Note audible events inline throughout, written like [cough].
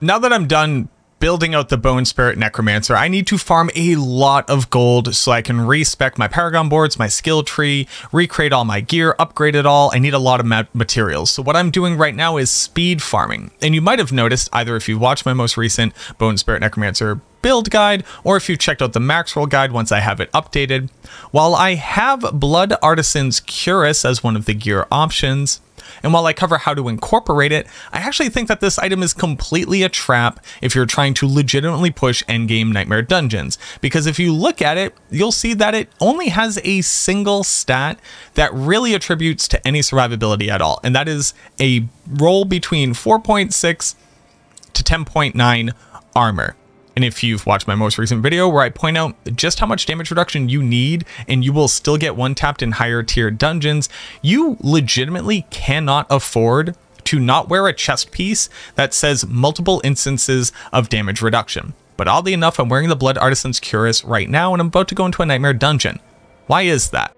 Now that I'm done building out the Bone Spirit Necromancer, I need to farm a lot of gold so I can respec my Paragon boards, my skill tree, recreate all my gear, upgrade it all. I need a lot of ma materials. So what I'm doing right now is speed farming. And you might have noticed, either if you watched my most recent Bone Spirit Necromancer build guide, or if you checked out the Maxroll guide once I have it updated, while I have Blood Artisan's Cuirass as one of the gear options, and while I cover how to incorporate it, I actually think that this item is completely a trap if you're trying to legitimately push endgame Nightmare Dungeons. Because if you look at it, you'll see that it only has a single stat that really attributes to any survivability at all. And that is a roll between 4.6 to 10.9 armor. And if you've watched my most recent video where I point out just how much damage reduction you need and you will still get one tapped in higher tier dungeons, you legitimately cannot afford to not wear a chest piece that says multiple instances of damage reduction. But oddly enough, I'm wearing the Blood Artisan's Cuirass right now and I'm about to go into a Nightmare Dungeon. Why is that?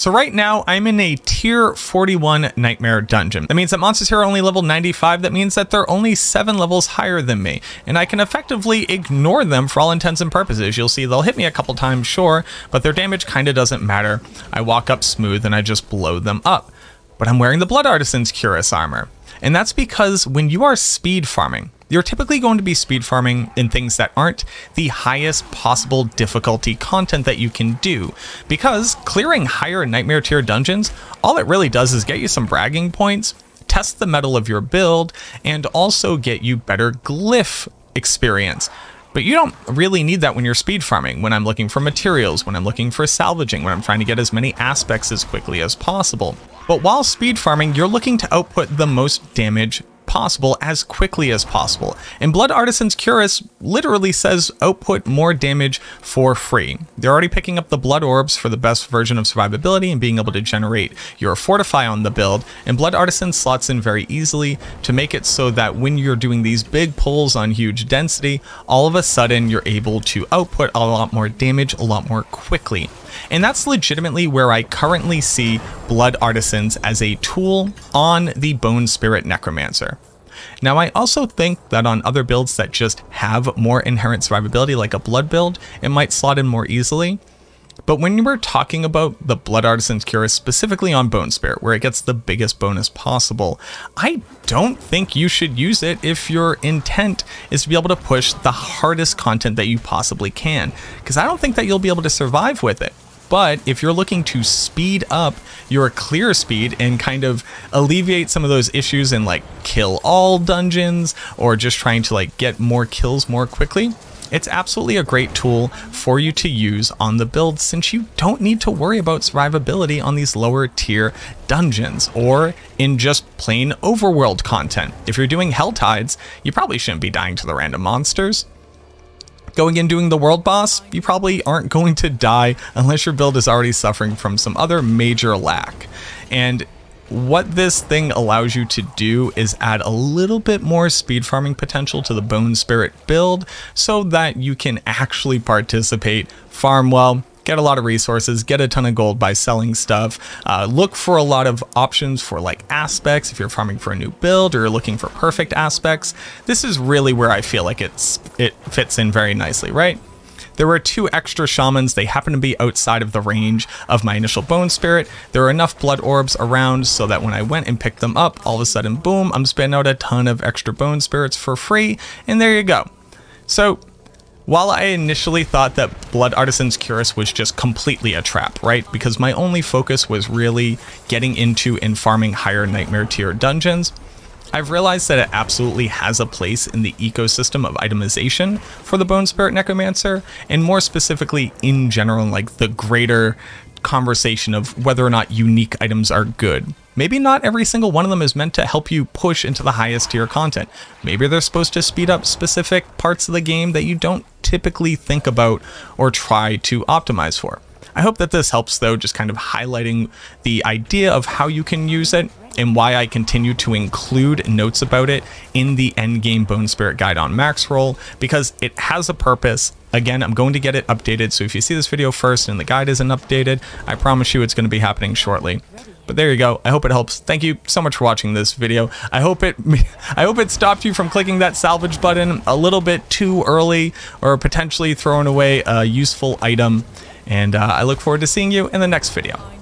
So right now I'm in a tier 41 nightmare dungeon. That means that monsters here are only level 95. That means that they're only seven levels higher than me. And I can effectively ignore them for all intents and purposes. You'll see they'll hit me a couple times, sure, but their damage kind of doesn't matter. I walk up smooth and I just blow them up. But I'm wearing the Blood Artisan's Cuirass armor. And that's because when you are speed farming, you're typically going to be speed farming in things that aren't the highest possible difficulty content that you can do. Because clearing higher Nightmare tier dungeons, all it really does is get you some bragging points, test the mettle of your build, and also get you better glyph experience. But you don't really need that when you're speed farming, when I'm looking for materials, when I'm looking for salvaging, when I'm trying to get as many aspects as quickly as possible. But while speed farming, you're looking to output the most damage possible as quickly as possible. And Blood Artisan's Cuirass literally says output more damage for free. They're already picking up the blood orbs for the best version of survivability and being able to generate your fortify on the build. And Blood Artisan slots in very easily to make it so that when you're doing these big pulls on huge density, all of a sudden you're able to output a lot more damage a lot more quickly. And that's legitimately where I currently see Blood Artisans as a tool on the Bone Spirit Necromancer. Now I also think that on other builds that just have more inherent survivability like a blood build, it might slot in more easily. But when we're talking about the Blood Artisan's Cuirass, specifically on Bone Spirit, where it gets the biggest bonus possible, I don't think you should use it if your intent is to be able to push the hardest content that you possibly can, because I don't think that you'll be able to survive with it. But if you're looking to speed up your clear speed and kind of alleviate some of those issues in like kill all dungeons or just trying to like get more kills more quickly, it's absolutely a great tool for you to use on the build since you don't need to worry about survivability on these lower tier dungeons or in just plain overworld content. If you're doing Hell Tides, you probably shouldn't be dying to the random monsters going and doing the world boss, you probably aren't going to die unless your build is already suffering from some other major lack. And what this thing allows you to do is add a little bit more speed farming potential to the Bone Spirit build so that you can actually participate, farm well, get a lot of resources, get a ton of gold by selling stuff. Uh, look for a lot of options for like aspects if you're farming for a new build or looking for perfect aspects. This is really where I feel like it's it fits in very nicely, right? There were two extra shamans. They happen to be outside of the range of my initial bone spirit. There were enough blood orbs around so that when I went and picked them up, all of a sudden, boom, I'm spending out a ton of extra bone spirits for free. And there you go. So while I initially thought that Blood Artisan's Cuirass was just completely a trap, right? Because my only focus was really getting into and farming higher Nightmare tier dungeons, I've realized that it absolutely has a place in the ecosystem of itemization for the Bone Spirit Necromancer, and more specifically in general, like the greater conversation of whether or not unique items are good. Maybe not every single one of them is meant to help you push into the highest tier content. Maybe they're supposed to speed up specific parts of the game that you don't typically think about or try to optimize for. I hope that this helps though, just kind of highlighting the idea of how you can use it and why I continue to include notes about it in the endgame Bone Spirit guide on Maxroll because it has a purpose Again, I'm going to get it updated, so if you see this video first and the guide isn't updated, I promise you it's going to be happening shortly. But there you go. I hope it helps. Thank you so much for watching this video. I hope it [laughs] I hope it stopped you from clicking that salvage button a little bit too early or potentially throwing away a useful item. And uh, I look forward to seeing you in the next video.